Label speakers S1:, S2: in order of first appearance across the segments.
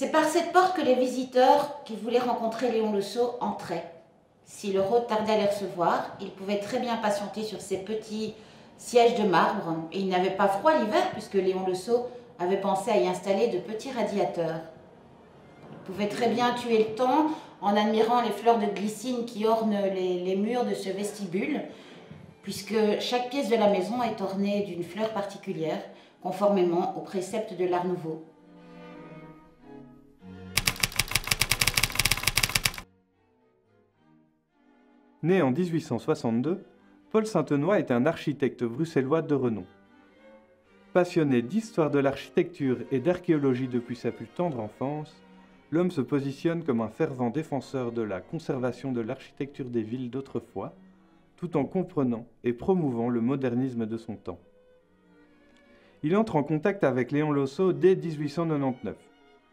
S1: C'est par cette porte que les visiteurs qui voulaient rencontrer Léon Le Sceau entraient. Si le rôde tardait à les recevoir, ils pouvaient très bien patienter sur ces petits sièges de marbre et il n'avait pas froid l'hiver puisque Léon Le Sceau avait pensé à y installer de petits radiateurs. Ils pouvaient très bien tuer le temps en admirant les fleurs de glycine qui ornent les, les murs de ce vestibule, puisque chaque pièce de la maison est ornée d'une fleur particulière, conformément aux préceptes de l'Art Nouveau.
S2: Né en 1862, Paul Saintenoy est un architecte bruxellois de renom. Passionné d'histoire de l'architecture et d'archéologie depuis sa plus tendre enfance, l'homme se positionne comme un fervent défenseur de la conservation de l'architecture des villes d'autrefois, tout en comprenant et promouvant le modernisme de son temps. Il entre en contact avec Léon Losseau dès 1899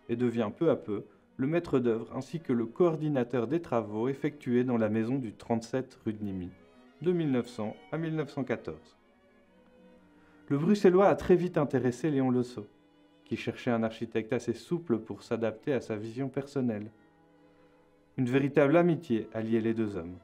S2: et devient peu à peu le maître d'œuvre ainsi que le coordinateur des travaux effectués dans la maison du 37 rue de Nimy, de 1900 à 1914. Le Bruxellois a très vite intéressé Léon Losseau, qui cherchait un architecte assez souple pour s'adapter à sa vision personnelle. Une véritable amitié alliait les deux hommes.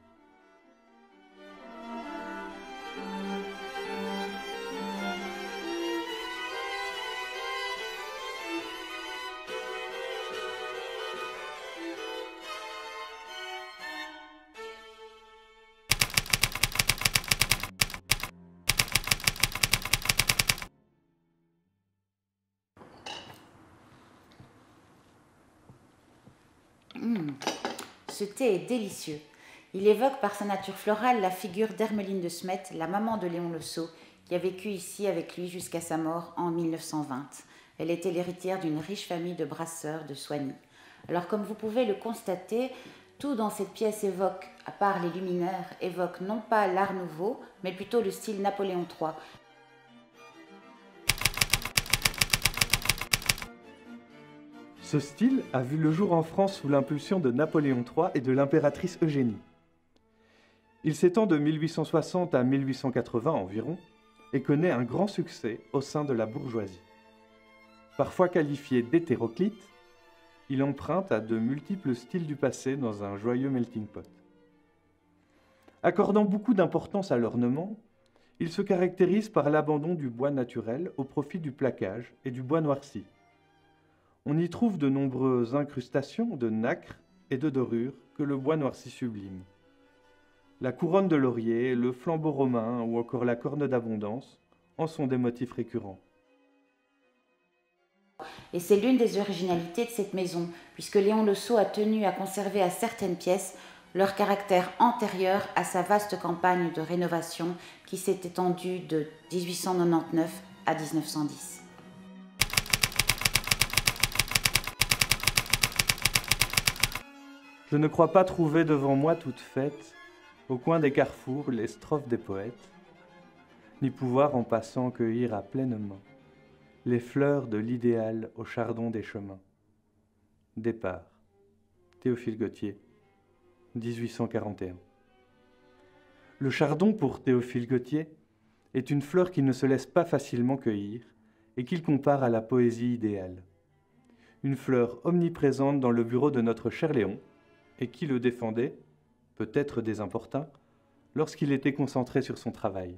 S1: Ce thé est délicieux. Il évoque par sa nature florale la figure d'Hermeline de Smet, la maman de Léon Le Sceau, qui a vécu ici avec lui jusqu'à sa mort en 1920. Elle était l'héritière d'une riche famille de brasseurs de Soigny. Alors comme vous pouvez le constater, tout dans cette pièce évoque, à part les luminaires, évoque non pas l'art nouveau, mais plutôt le style Napoléon III,
S2: Ce style a vu le jour en France sous l'impulsion de Napoléon III et de l'impératrice Eugénie. Il s'étend de 1860 à 1880 environ et connaît un grand succès au sein de la bourgeoisie. Parfois qualifié d'hétéroclite, il emprunte à de multiples styles du passé dans un joyeux melting pot. Accordant beaucoup d'importance à l'ornement, il se caractérise par l'abandon du bois naturel au profit du plaquage et du bois noirci. On y trouve de nombreuses incrustations de nacre et de dorures que le bois noirci sublime. La couronne de laurier, le flambeau romain ou encore la corne d'abondance en sont des motifs récurrents.
S1: Et c'est l'une des originalités de cette maison, puisque Léon Le Sceau a tenu à conserver à certaines pièces leur caractère antérieur à sa vaste campagne de rénovation qui s'est étendue de 1899 à 1910.
S2: Je ne crois pas trouver devant moi toute faite, au coin des carrefours, les strophes des poètes, ni pouvoir en passant cueillir à pleine main les fleurs de l'idéal au chardon des chemins. Départ. Théophile Gautier, 1841. Le chardon, pour Théophile Gautier, est une fleur qui ne se laisse pas facilement cueillir et qu'il compare à la poésie idéale. Une fleur omniprésente dans le bureau de notre cher Léon, et qui le défendait, peut-être des importuns, lorsqu'il était concentré sur son travail.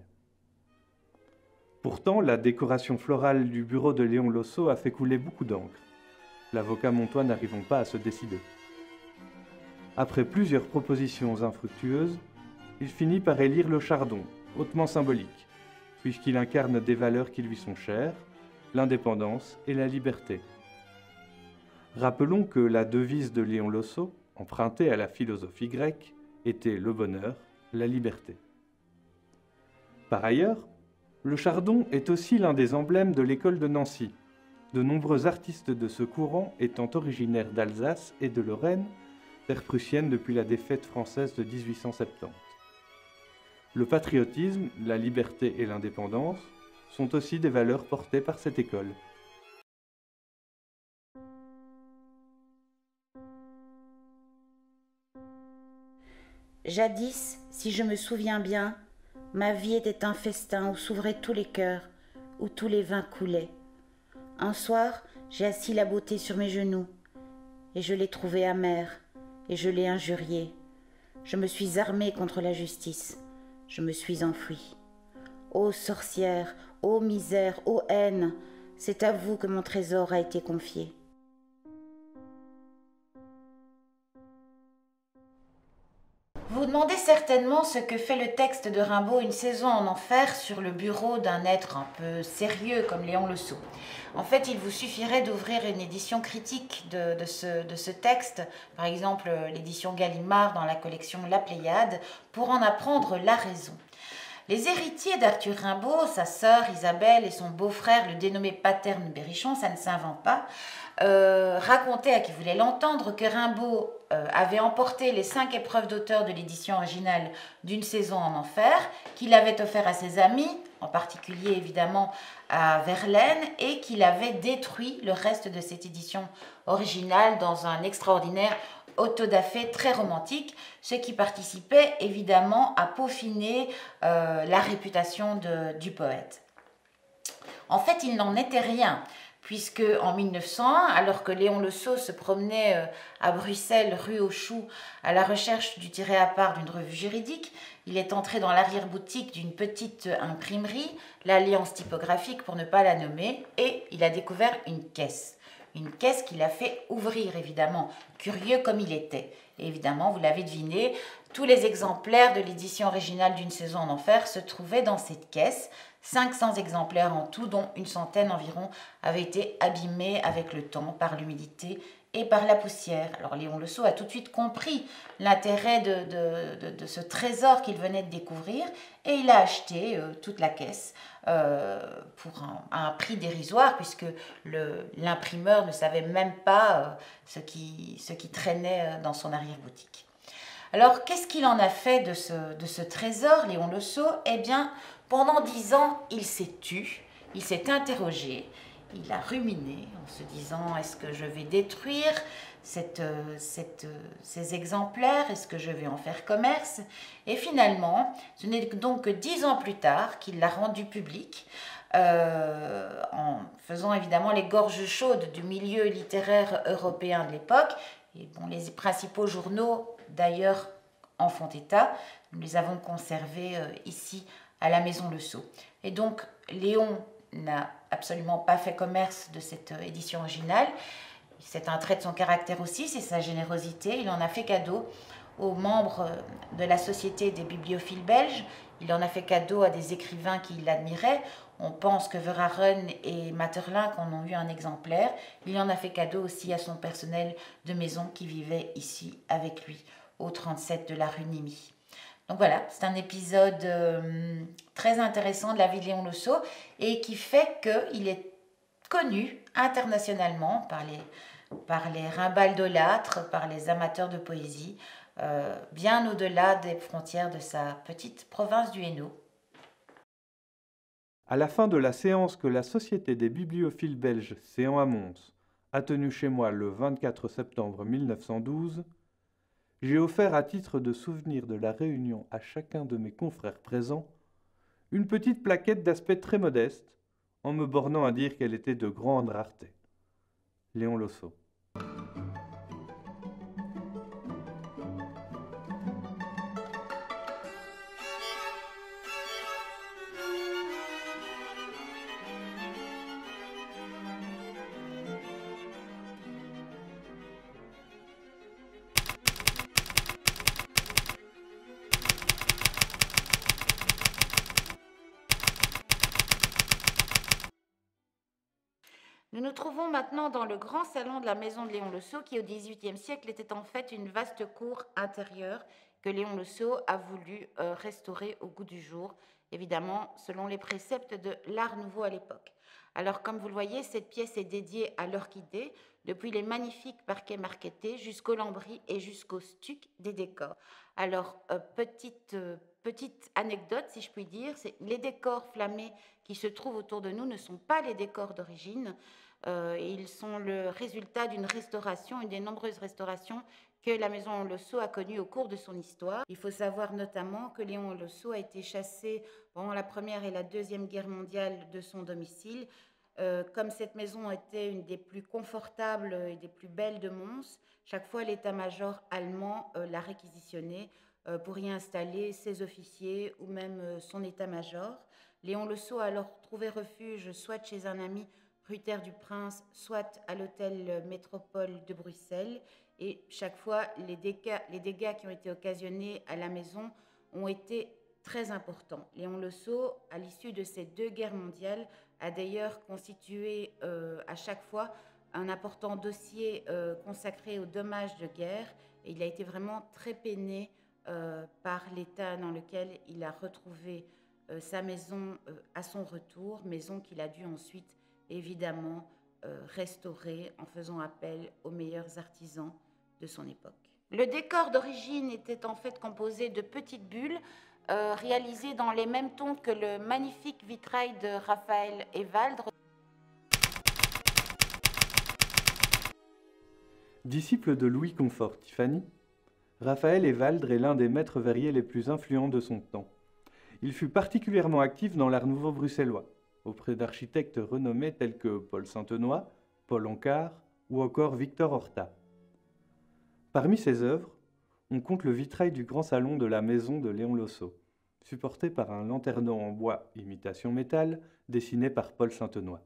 S2: Pourtant, la décoration florale du bureau de Léon Losso a fait couler beaucoup d'encre, l'avocat montois n'arrivant pas à se décider. Après plusieurs propositions infructueuses, il finit par élire le chardon, hautement symbolique, puisqu'il incarne des valeurs qui lui sont chères, l'indépendance et la liberté. Rappelons que la devise de Léon Losso, emprunté à la philosophie grecque, était le bonheur, la liberté. Par ailleurs, le chardon est aussi l'un des emblèmes de l'école de Nancy, de nombreux artistes de ce courant étant originaires d'Alsace et de Lorraine, terre prussienne depuis la défaite française de 1870. Le patriotisme, la liberté et l'indépendance sont aussi des valeurs portées par cette école.
S1: Jadis, si je me souviens bien, ma vie était un festin où s'ouvraient tous les cœurs, où tous les vins coulaient. Un soir, j'ai assis la beauté sur mes genoux. et je l'ai trouvé amer, et je l'ai injurié. Je me suis armée contre la justice, je me suis enfuie. Ô sorcière, ô misère, ô haine, c'est à vous que mon trésor a été confié. Demandez certainement ce que fait le texte de Rimbaud Une saison en enfer sur le bureau d'un être un peu sérieux comme Léon Le Sceau. En fait, il vous suffirait d'ouvrir une édition critique de, ce, de ce texte, par exemple l'édition Gallimard dans la collection La Pléiade, pour en apprendre la raison. Les héritiers d'Arthur Rimbaud, sa sœur Isabelle et son beau-frère, le dénommé Paterne Berrichon, ça ne s'invente pas, euh, racontaient à qui voulait l'entendre que Rimbaud euh, avait emporté les cinq épreuves d'auteur de l'édition originale d'une saison en enfer, qu'il avait offert à ses amis, en particulier évidemment à Verlaine, et qu'il avait détruit le reste de cette édition originale dans un extraordinaire autodafé très romantique, ce qui participait évidemment à peaufiner euh, la réputation du poète. En fait, il n'en était rien puisque en 1901, alors que Léon Le Sceau se promenait euh, à Bruxelles, rue aux Choux, à la recherche du tiré à part d'une revue juridique, il est entré dans l'arrière-boutique d'une petite imprimerie, l'Alliance typographique pour ne pas la nommer, et il a découvert une caisse. Une caisse qu'il a fait ouvrir, évidemment, curieux comme il était. évidemment, vous l'avez deviné, tous les exemplaires de l'édition originale d'une saison en enfer se trouvaient dans cette caisse, 500 exemplaires en tout, dont une centaine environ avaient été abîmés avec le temps par l'humidité et par la poussière. Alors Léon Le a tout de suite compris l'intérêt de, ce trésor qu'il venait de découvrir et il a acheté euh, toute la caisse euh, pour un, prix dérisoire puisque l'imprimeur ne savait même pas euh, ce, qui, traînait dans son arrière-boutique. Alors qu'est-ce qu'il en a fait de ce, de trésor, Léon Le Eh bien, pendant dix ans, il s'est tu, il s'est interrogé, il a ruminé en se disant est-ce que je vais détruire cette, cette, ces exemplaires? Est-ce que je vais en faire commerce? Et finalement, ce n'est donc que dix ans plus tard qu'il l'a rendu public, euh, en faisant évidemment les gorges chaudes du milieu littéraire européen de l'époque. Et bon, les principaux journaux, d'ailleurs, en font état. Nous les avons conservés euh, ici à la Maison Le Sceau. Et donc, Léon n'a absolument pas fait commerce de cette euh, édition originale. C'est un trait de son caractère aussi, c'est sa générosité. Il en a fait cadeau aux membres euh, de la Société des bibliophiles belges. Il en a fait cadeau à des écrivains qui l'admiraient. On pense que Verhaeren et Materlinck en ont eu un exemplaire. Il en a fait cadeau aussi à son personnel de maison qui vivait ici avec lui, au 37 de la rue Nimy. Donc voilà, c'est un épisode euh, très intéressant de la vie de Léon Losso et qui fait qu'il est connu internationalement par les, par les rimbaldolâtres, par les amateurs de poésie, euh, bien au-delà des frontières de sa petite province du Hainaut.
S2: À la fin de la séance que la Société des bibliophiles belges Séan à Mons a tenue chez moi le 24 septembre 1912, j'ai offert à titre de souvenir de la réunion à chacun de mes confrères présents une petite plaquette d'aspect très modeste, en me bornant à dire qu'elle était de grande rareté. Léon Losso.
S1: Trouvons maintenant dans le grand salon de la maison de Léon Le Sceau, qui au XVIIIe siècle était en fait une vaste cour intérieure que Léon Le Sceau a voulu euh, restaurer au goût du jour, évidemment selon les préceptes de l'art nouveau à l'époque. Alors comme vous le voyez, cette pièce est dédiée à l'orchidée, depuis les magnifiques parquets marquetés jusqu'au lambris et jusqu'au stuc des décors. Alors euh, petite, euh, petite anecdote, si je puis dire, c'est les décors flammés qui se trouvent autour de nous ne sont pas les décors d'origine. Euh, ils sont le résultat d'une restauration, une des nombreuses restaurations que la maison Losso a connues au cours de son histoire. Il faut savoir notamment que Léon Losso a été chassé pendant la Première et la Deuxième Guerre mondiale de son domicile. Euh, comme cette maison était une des plus confortables et des plus belles de Mons, chaque fois l'état-major allemand euh, l'a réquisitionné euh, pour y installer ses officiers ou même son état-major. Léon Le Sceau a alors trouvé refuge soit chez un ami rue Terre du Prince, soit à l'hôtel Métropole de Bruxelles. Et chaque fois, les dégâts, qui ont été occasionnés à la maison ont été très importants. Léon Le Sceau, à l'issue de ces deux guerres mondiales, a d'ailleurs constitué euh, à chaque fois un important dossier euh, consacré aux dommages de guerre et il a été vraiment très peiné euh, par l'état dans lequel il a retrouvé sa maison à son retour, maison qu'il a dû ensuite évidemment restaurer en faisant appel aux meilleurs artisans de son époque. Le décor d'origine était en fait composé de petites bulles euh, réalisé dans les mêmes tons que le magnifique vitrail de Raphaël Evaldre.
S2: Disciple de Louis Confort Tiffany, Raphaël Evaldre est l'un des maîtres verriers les plus influents de son temps. Il fut particulièrement actif dans l'art nouveau bruxellois, auprès d'architectes renommés tels que Paul Saint-Enoy, Paul Ancard ou encore Victor Horta. Parmi ses œuvres, on compte le vitrail du grand salon de la maison de Léon Losso, supporté par un lanterneau en bois imitation métal dessiné par Paul Saint-Enoy.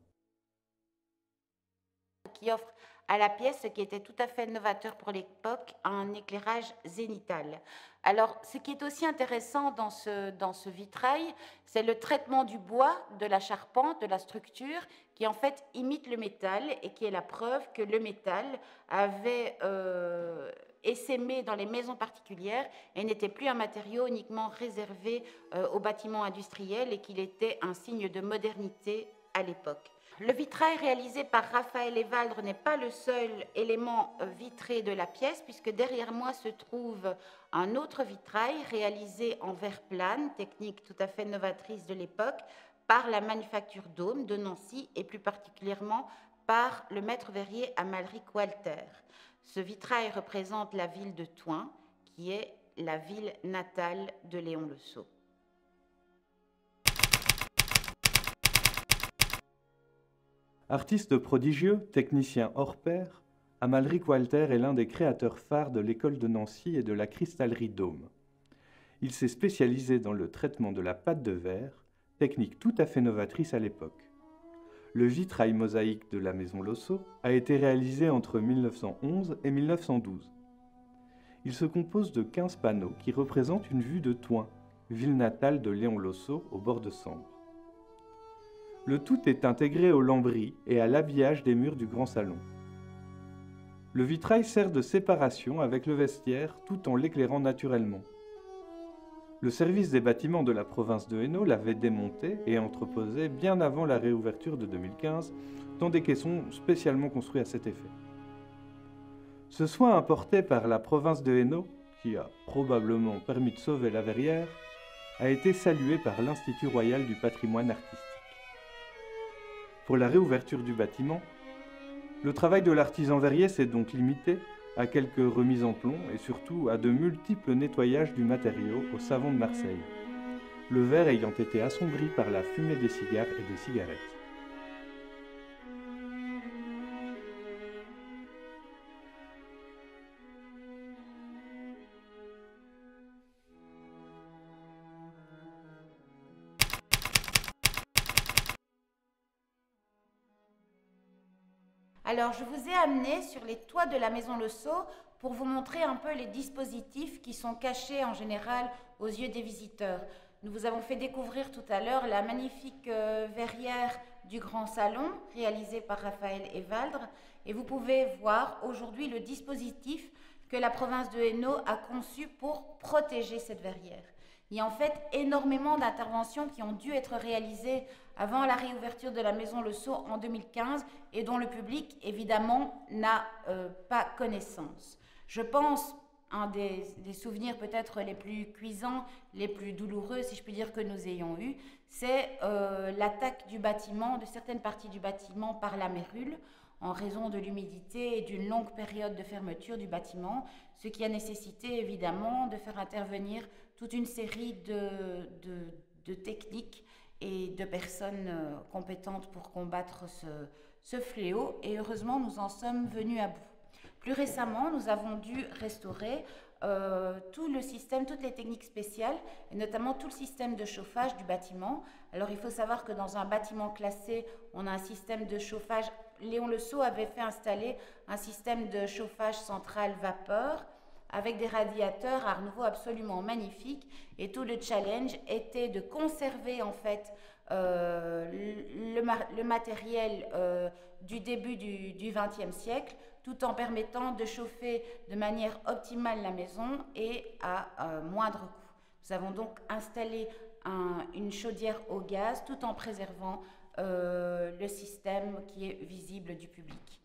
S1: À la pièce, ce qui était tout à fait novateur pour l'époque, un éclairage zénital. Alors, ce qui est aussi intéressant dans ce, dans ce vitrail, c'est le traitement du bois, de la charpente, de la structure, qui en fait imite le métal et qui est la preuve que le métal avait euh, essaimé dans les maisons particulières et n'était plus un matériau uniquement réservé euh, aux bâtiments industriels et qu'il était un signe de modernité à l'époque. Le vitrail réalisé par Raphaël Evaldre n'est pas le seul élément vitré de la pièce, puisque derrière moi se trouve un autre vitrail réalisé en verre plane, technique tout à fait novatrice de l'époque, par la manufacture Dôme de Nancy et plus particulièrement par le maître verrier Amalric Walter. Ce vitrail représente la ville de Toin, qui est la ville natale de Léon le.
S2: Artiste prodigieux, technicien hors pair, Amalric Walter est l'un des créateurs phares de l'école de Nancy et de la cristallerie Dôme. Il s'est spécialisé dans le traitement de la pâte de verre, technique tout à fait novatrice à l'époque. Le vitrail mosaïque de la maison Losso a été réalisé entre 1911 et 1912. Il se compose de 15 panneaux qui représentent une vue de Toin, ville natale de Léon Losso au bord de Sambre. Le tout est intégré au lambris et à l'habillage des murs du grand salon. Le vitrail sert de séparation avec le vestiaire tout en l'éclairant naturellement. Le service des bâtiments de la province de Hainaut l'avait démonté et entreposé bien avant la réouverture de 2015 dans des caissons spécialement construits à cet effet. Ce soin apporté par la province de Hainaut, qui a probablement permis de sauver la verrière, a été salué par l'Institut royal du patrimoine artistique. Pour la réouverture du bâtiment, le travail de l'artisan verrier s'est donc limité à quelques remises en plomb et surtout à de multiples nettoyages du matériau au savon de Marseille, le verre ayant été assombri par la fumée des cigares et des cigarettes.
S1: Alors, je vous ai amené sur les toits de la maison Le Sceau pour vous montrer un peu les dispositifs qui sont cachés en général aux yeux des visiteurs. Nous vous avons fait découvrir tout à l'heure la magnifique euh, verrière du Grand Salon réalisée par Raphaël Evaldre et vous pouvez voir aujourd'hui le dispositif que la province de Hainaut a conçu pour protéger cette verrière. Il y a en fait énormément d'interventions qui ont dû être réalisées avant la réouverture de la maison Le Sceau en 2015 et dont le public, évidemment, n'a euh, pas connaissance. Je pense, un des, souvenirs peut-être les plus cuisants, les plus douloureux, si je puis dire, que nous ayons eu, c'est euh, l'attaque du bâtiment, de certaines parties du bâtiment par la mérule en raison de l'humidité et d'une longue période de fermeture du bâtiment, ce qui a nécessité évidemment de faire intervenir toute une série de, techniques et de personnes euh, compétentes pour combattre ce, ce fléau. Et heureusement, nous en sommes venus à bout. Plus récemment, nous avons dû restaurer euh, tout le système, toutes les techniques spéciales, et notamment tout le système de chauffage du bâtiment. Alors il faut savoir que dans un bâtiment classé, on a un système de chauffage. Léon Le Sceau avait fait installer un système de chauffage central vapeur avec des radiateurs Art Nouveau absolument magnifiques. Et tout le challenge était de conserver en fait euh, le, matériel euh, du début du XXe siècle tout en permettant de chauffer de manière optimale la maison et à euh, moindre coût. Nous avons donc installé une chaudière au gaz tout en préservant le système qui est visible du public.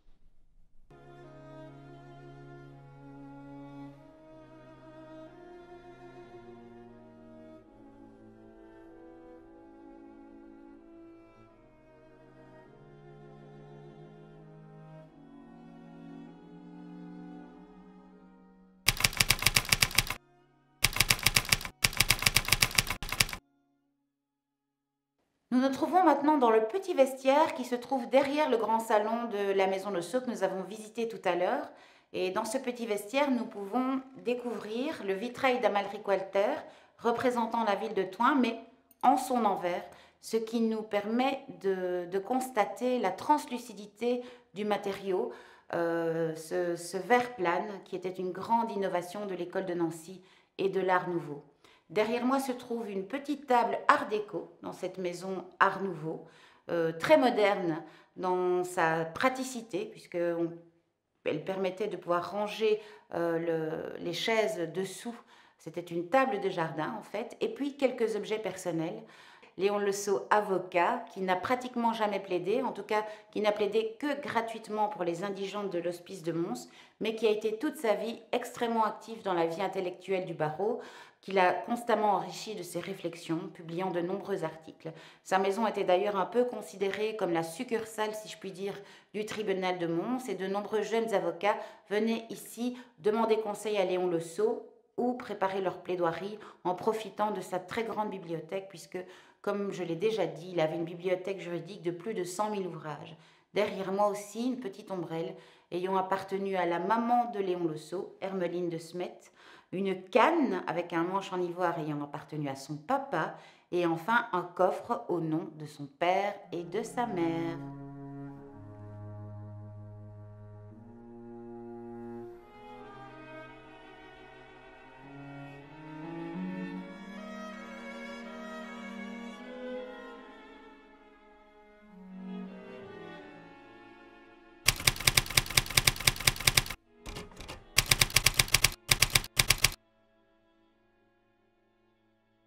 S1: Nous nous trouvons maintenant dans le petit vestiaire qui se trouve derrière le grand salon de la maison de Sceaux que nous avons visité tout à l'heure. Et dans ce petit vestiaire, nous pouvons découvrir le vitrail d'Amalric Walter représentant la ville de Toin, mais en son envers, ce qui nous permet de, constater la translucidité du matériau, euh, ce, ce verre plane qui était une grande innovation de l'école de Nancy et de l'art nouveau. Derrière moi se trouve une petite table art déco dans cette maison art nouveau, euh, très moderne dans sa praticité, puisqu'elle permettait de pouvoir ranger euh, les chaises dessous. C'était une table de jardin en fait, et puis quelques objets personnels. Léon Le avocat, qui n'a pratiquement jamais plaidé, en tout cas qui n'a plaidé que gratuitement pour les indigentes de l'hospice de Mons, mais qui a été toute sa vie extrêmement actif dans la vie intellectuelle du barreau, qu'il a constamment enrichi de ses réflexions, publiant de nombreux articles. Sa maison était d'ailleurs un peu considérée comme la succursale, si je puis dire, du tribunal de Mons, et de nombreux jeunes avocats venaient ici demander conseil à Léon Le ou préparer leur plaidoirie en profitant de sa très grande bibliothèque, puisque comme je l'ai déjà dit, il avait une bibliothèque juridique de plus de 100 000 ouvrages. Derrière moi aussi, une petite ombrelle ayant appartenu à la maman de Léon Sceau, Hermeline de Smet, une canne avec un manche en ivoire ayant appartenu à son papa, et enfin un coffre au nom de son père et de sa mère.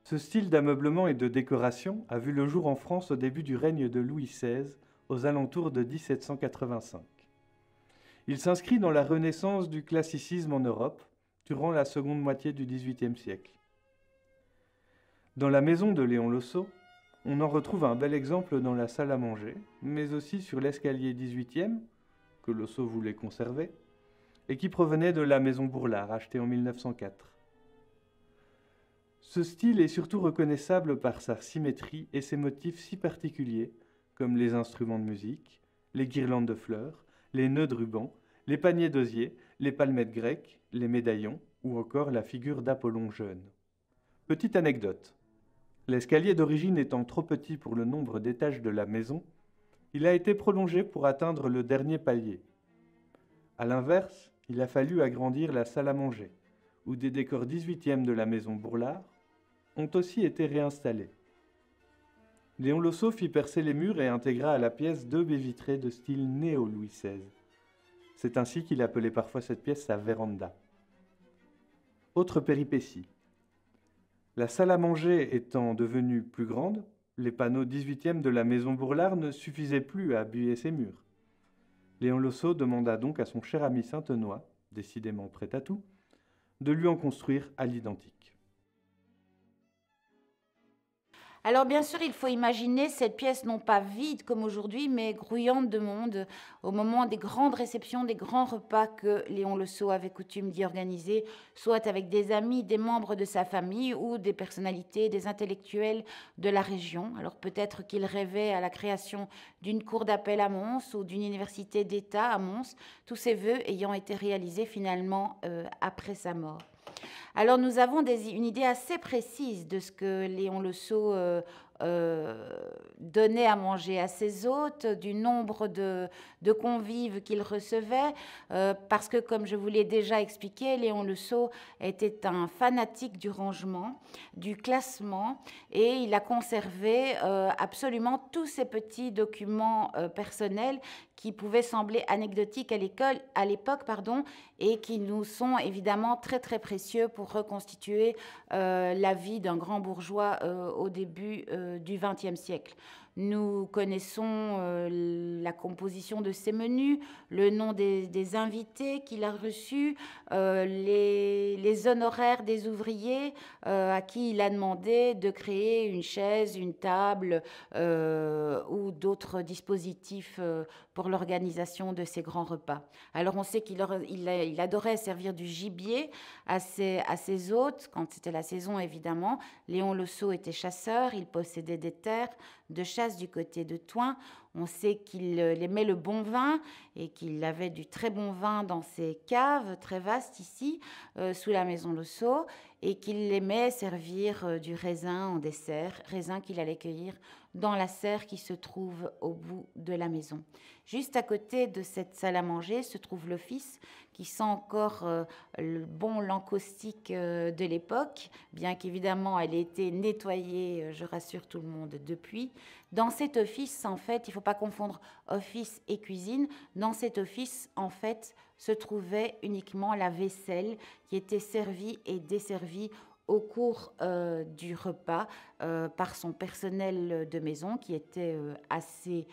S2: Ce style d'ameublement et de décoration a vu le jour en France au début du règne de Louis XVI, aux alentours de 1785. Il s'inscrit dans la renaissance du classicisme en Europe durant la seconde moitié du XVIIIe siècle. Dans la maison de Léon Losso, on en retrouve un bel exemple dans la salle à manger, mais aussi sur l'escalier XVIIIe, que Losso voulait conserver, et qui provenait de la maison Bourlard, achetée en 1904. Ce style est surtout reconnaissable par sa symétrie et ses motifs si particuliers, comme les instruments de musique, les guirlandes de fleurs, les nœuds de ruban, les paniers d'osier, les palmettes grecques, les médaillons, ou encore la figure d'Apollon jeune. Petite anecdote. L'escalier d'origine étant trop petit pour le nombre d'étages de la maison, il a été prolongé pour atteindre le dernier palier. A l'inverse, il a fallu agrandir la salle à manger où des décors 18e de la maison Bourlard ont aussi été réinstallés. Léon Losso fit percer les murs et intégra à la pièce deux baies vitrées de style néo-Louis XVI. C'est ainsi qu'il appelait parfois cette pièce sa véranda. Autre péripétie. La salle à manger étant devenue plus grande, les panneaux 18e de la maison Bourlard ne suffisaient plus à appuyer ses murs. Léon Losso demanda donc à son cher ami Saint-Enois, décidément prêt à tout, de lui en construire à l'identique.
S1: Alors bien sûr, il faut imaginer cette pièce non pas vide comme aujourd'hui, mais grouillante de monde au moment des grandes réceptions, des grands repas que Léon Le Sceau avait coutume d'y organiser, soit avec des amis, des membres de sa famille ou des personnalités, des intellectuels de la région. Alors peut-être qu'il rêvait à la création d'une cour d'appel à Mons ou d'une université d'État à Mons, tous ces vœux ayant été réalisés finalement euh, après sa mort. Alors nous avons une idée assez précise de ce que Léon Le Sceau euh, euh, donnait à manger à ses hôtes, du nombre de, convives qu'il recevait, euh, parce que, comme je vous l'ai déjà expliqué, Léon Le Sceau était un fanatique du rangement, du classement, et il a conservé absolument tous ces petits documents personnels qui pouvaient sembler anecdotiques à l'école, à l'époque, pardon, et qui nous sont évidemment très très précieux pour reconstituer euh, la vie d'un grand bourgeois euh, au début euh, du XXe siècle. Nous connaissons euh, la composition de ses menus, le nom des, invités qu'il a reçus, euh, les, honoraires des ouvriers euh, à qui il a demandé de créer une chaise, une table ou d'autres dispositifs pour l'organisation de ces grands repas. Alors on sait qu'il il, adorait servir du gibier à ses, ses hôtes, quand c'était la saison évidemment. Léon Sceau était chasseur, il possédait des terres de chasse du côté de Toin. On sait qu'il euh, aimait le bon vin et qu'il avait du très bon vin dans ses caves très vastes ici, euh, sous la maison Sceau, et qu'il aimait servir euh, du raisin en dessert, raisin qu'il allait cueillir dans la serre qui se trouve au bout de la maison. Juste à côté de cette salle à manger se trouve l'office qui sent encore le bon l'encaustique de l'époque, bien qu'évidemment elle ait été nettoyée, je rassure tout le monde, depuis. Dans cet office, en fait, il ne faut pas confondre office et cuisine. Dans cet office, en fait, se trouvait uniquement la vaisselle qui était servie et desservie au cours euh, du repas euh, par son personnel de maison qui était euh, assez,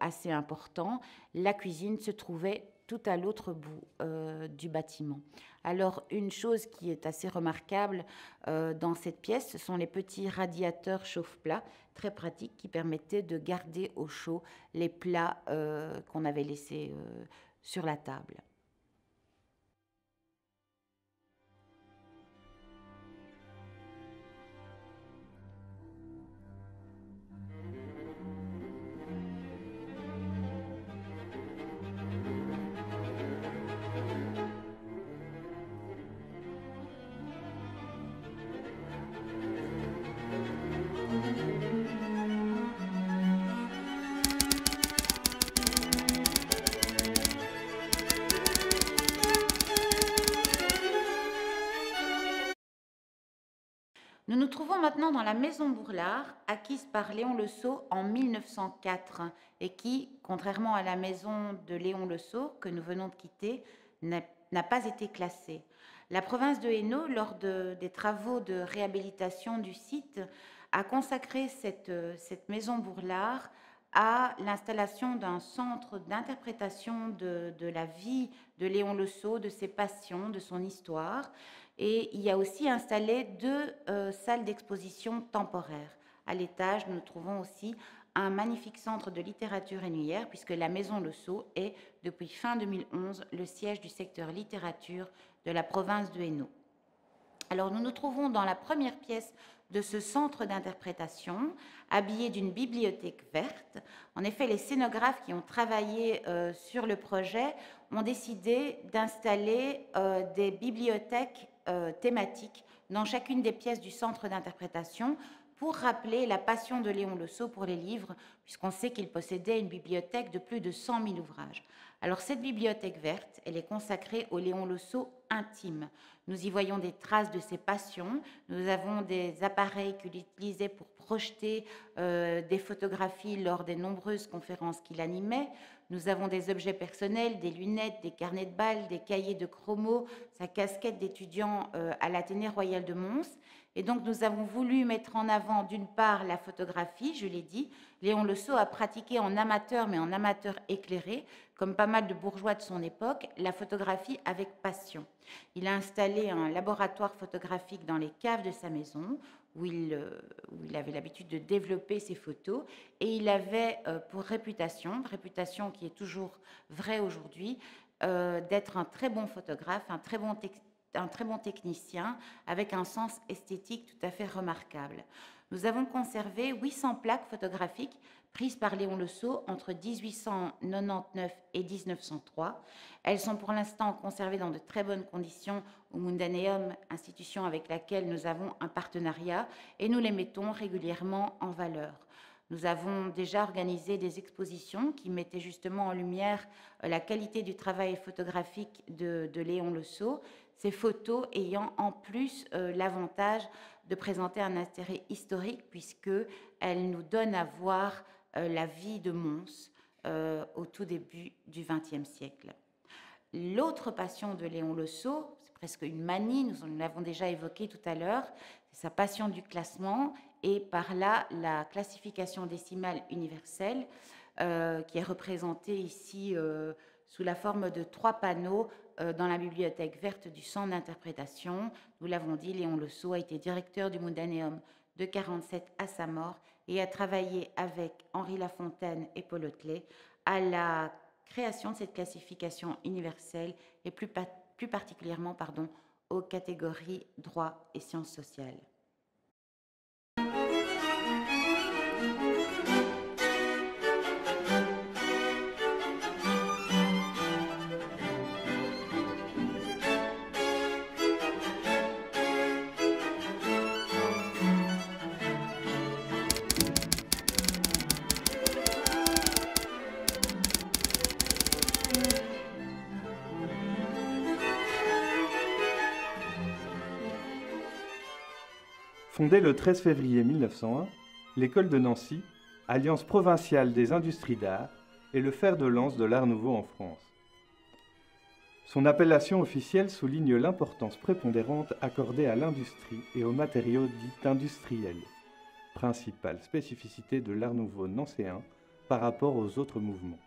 S1: assez important. La cuisine se trouvait tout à l'autre bout du bâtiment. Alors une chose qui est assez remarquable dans cette pièce, ce sont les petits radiateurs chauffe-plat très pratiques qui permettaient de garder au chaud les plats qu'on avait laissés sur la table. Maintenant dans la maison Bourlard, acquise par Léon Le en 1904 et qui, contrairement à la maison de Léon Le que nous venons de quitter, n'a pas été classée. La province de Hainaut, lors des travaux de réhabilitation du site, a consacré cette, cette maison Bourlard à l'installation d'un centre d'interprétation de, la vie de Léon Le de ses passions, de son histoire. Et il y a aussi installé deux euh, salles d'exposition temporaires. À l'étage, nous trouvons aussi un magnifique centre de littérature annuaire, puisque la Maison Le est, depuis fin 2011, le siège du secteur littérature de la province de Hainaut. Alors nous nous trouvons dans la première pièce de ce centre d'interprétation, habillé d'une bibliothèque verte. En effet, les scénographes qui ont travaillé euh, sur le projet ont décidé d'installer euh, des bibliothèques euh, thématiques dans chacune des pièces du centre d'interprétation pour rappeler la passion de Léon Le Sceau pour les livres, puisqu'on sait qu'il possédait une bibliothèque de plus de 100 000 ouvrages. Alors cette bibliothèque verte, elle est consacrée au Léon Sceau intime. Nous y voyons des traces de ses passions. Nous avons des appareils qu'il utilisait pour projeter euh, des photographies lors des nombreuses conférences qu'il animait. Nous avons des objets personnels, des lunettes, des carnets de balles, des cahiers de chromo, sa casquette d'étudiant euh, à l'Athénée royal de Mons. Et donc nous avons voulu mettre en avant d'une part la photographie, je l'ai dit. Léon Le Sceau a pratiqué en amateur, mais en amateur éclairé, comme pas mal de bourgeois de son époque, la photographie avec passion. Il a installé un laboratoire photographique dans les caves de sa maison où il, euh, avait l'habitude de développer ses photos et il avait euh, pour réputation, réputation qui est toujours vraie aujourd'hui, euh, d'être un très bon photographe, un très bon, un très bon technicien avec un sens esthétique tout à fait remarquable. Nous avons conservé 800 plaques photographiques prises par Léon Le Sceau entre 1899 et 1903. Elles sont pour l'instant conservées dans de très bonnes conditions au Mundaneum, institution avec laquelle nous avons un partenariat, et nous les mettons régulièrement en valeur. Nous avons déjà organisé des expositions qui mettaient justement en lumière euh, la qualité du travail photographique de, Léon Le Sceau, ces photos ayant en plus euh, l'avantage de présenter un intérêt historique puisqu'elles nous donnent à voir euh, la vie de Mons euh, au tout début du XXe siècle. L'autre passion de Léon Le c'est presque une manie, nous l'avons déjà évoqué tout à l'heure, c'est sa passion du classement et par là la classification décimale universelle qui est représentée ici sous la forme de trois panneaux dans la bibliothèque verte du centre d'interprétation. Nous l'avons dit, Léon Le Sceau a été directeur du Mondaneum de 47 à sa mort et a travaillé avec Henri Lafontaine et Paul Hotelet à la création de cette classification universelle et plus, particulièrement aux catégories droit et sciences sociales.
S2: Fondée le 13 février 1901, l'école de Nancy, alliance provinciale des industries d'art, est le fer de lance de l'art nouveau en France. Son appellation officielle souligne l'importance prépondérante accordée à l'industrie et aux matériaux dits industriels, principale spécificité de l'art nouveau nancéen par rapport aux autres mouvements.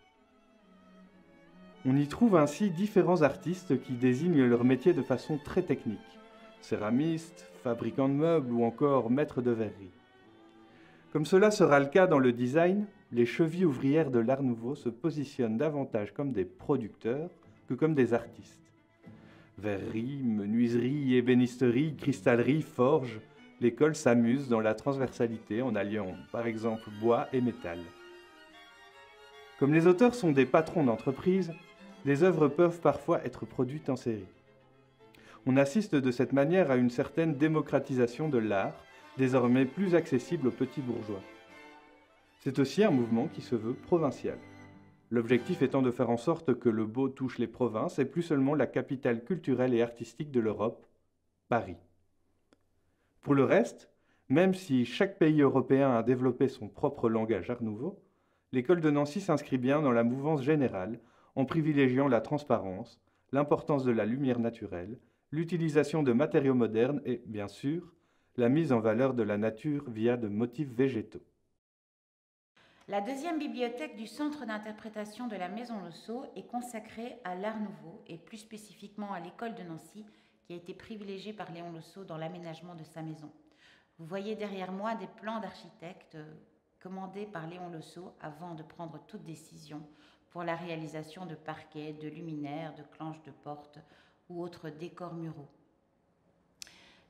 S2: On y trouve ainsi différents artistes qui désignent leur métier de façon très technique céramistes, fabricants de meubles ou encore maîtres de verrerie. Comme cela sera le cas dans le design, les chevilles ouvrières de l'Art Nouveau se positionnent davantage comme des producteurs que comme des artistes. Verrerie, menuiserie, ébénisterie, cristallerie, forge, l'école s'amuse dans la transversalité en alliant par exemple bois et métal. Comme les auteurs sont des patrons d'entreprise, les œuvres peuvent parfois être produites en série on assiste de cette manière à une certaine démocratisation de l'art, désormais plus accessible aux petits bourgeois. C'est aussi un mouvement qui se veut provincial. L'objectif étant de faire en sorte que le beau touche les provinces et plus seulement la capitale culturelle et artistique de l'Europe, Paris. Pour le reste, même si chaque pays européen a développé son propre langage art nouveau, l'école de Nancy s'inscrit bien dans la mouvance générale en privilégiant la transparence, l'importance de la lumière naturelle, l'utilisation de matériaux modernes et, bien sûr, la mise en valeur de la nature via de motifs végétaux.
S1: La deuxième bibliothèque du Centre d'interprétation de la Maison Le est consacrée à l'Art Nouveau et plus spécifiquement à l'école de Nancy qui a été privilégiée par Léon Le dans l'aménagement de sa maison. Vous voyez derrière moi des plans d'architectes euh, commandés par Léon Le avant de prendre toute décision pour la réalisation de parquets, de luminaires, de clanches de portes, ou autres décors muraux.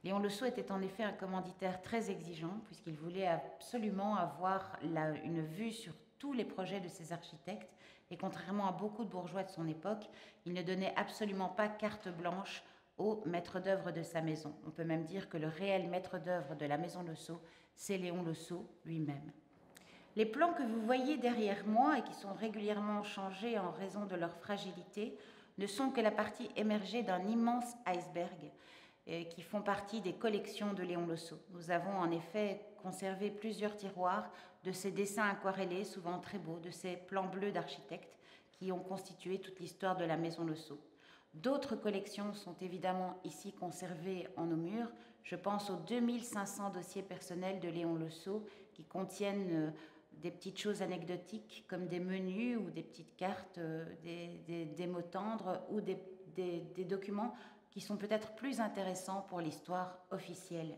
S1: Léon Le Sceau était en effet un commanditaire très exigeant puisqu'il voulait absolument avoir une vue sur tous les projets de ses architectes et contrairement à beaucoup de bourgeois de son époque, il ne donnait absolument pas carte blanche au maître d'œuvre de sa maison. On peut même dire que le réel maître d'œuvre de la maison Le Sceau, c'est Léon Le Sceau lui-même. Les plans que vous voyez derrière moi et qui sont régulièrement changés en raison de leur fragilité ne sont que la partie émergée d'un immense iceberg euh, qui font partie des collections de Léon Losso. Nous avons en effet conservé plusieurs tiroirs de ces dessins aquarellés, souvent très beaux, de ces plans bleus d'architectes qui ont constitué toute l'histoire de la maison Losso. D'autres collections sont évidemment ici conservées en nos murs. Je pense aux 2500 dossiers personnels de Léon Losso qui contiennent euh, des petites choses anecdotiques comme des menus ou des petites cartes, euh, des, mots tendres ou des, documents qui sont peut-être plus intéressants pour l'histoire officielle.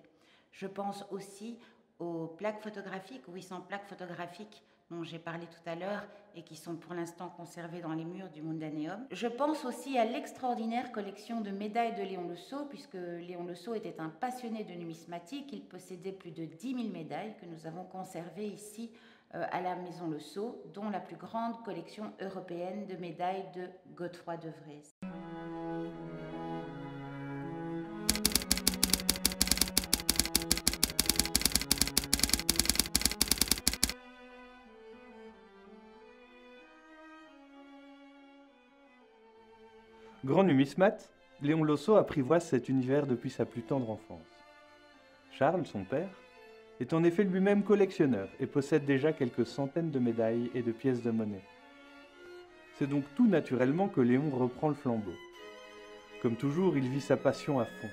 S1: Je pense aussi aux plaques photographiques, 800 plaques photographiques dont j'ai parlé tout à l'heure et qui sont pour l'instant conservées dans les murs du Mundaneum. Je pense aussi à l'extraordinaire collection de médailles de Léon Le Sceau, puisque Léon Le Sceau était un passionné de numismatique. Il possédait plus de 10 000 médailles que nous avons conservées ici à la Maison Le Sceau, dont la plus grande collection européenne de médailles de Godefroy de Vries.
S2: Grand numismate, Léon Losso apprivoise cet univers depuis sa plus tendre enfance. Charles, son père, est en effet lui-même collectionneur et possède déjà quelques centaines de médailles et de pièces de monnaie. C'est donc tout naturellement que Léon reprend le flambeau. Comme toujours, il vit sa passion à fond.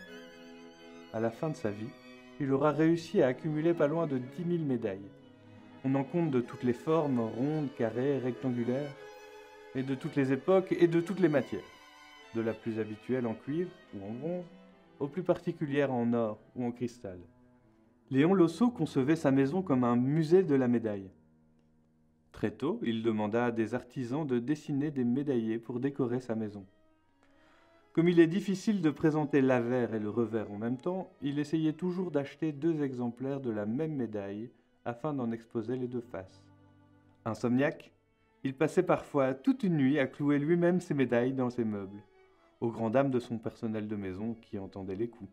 S2: À la fin de sa vie, il aura réussi à accumuler pas loin de 10 000 médailles. On en compte de toutes les formes, rondes, carrées, rectangulaires, et de toutes les époques et de toutes les matières de la plus habituelle en cuivre ou en bronze, aux plus particulières en or ou en cristal. Léon Losso concevait sa maison comme un musée de la médaille. Très tôt, il demanda à des artisans de dessiner des médaillés pour décorer sa maison. Comme il est difficile de présenter l'avers et le revers en même temps, il essayait toujours d'acheter deux exemplaires de la même médaille afin d'en exposer les deux faces. Insomniaque, il passait parfois toute une nuit à clouer lui-même ses médailles dans ses meubles aux grand dames de son personnel de maison qui entendait les coups.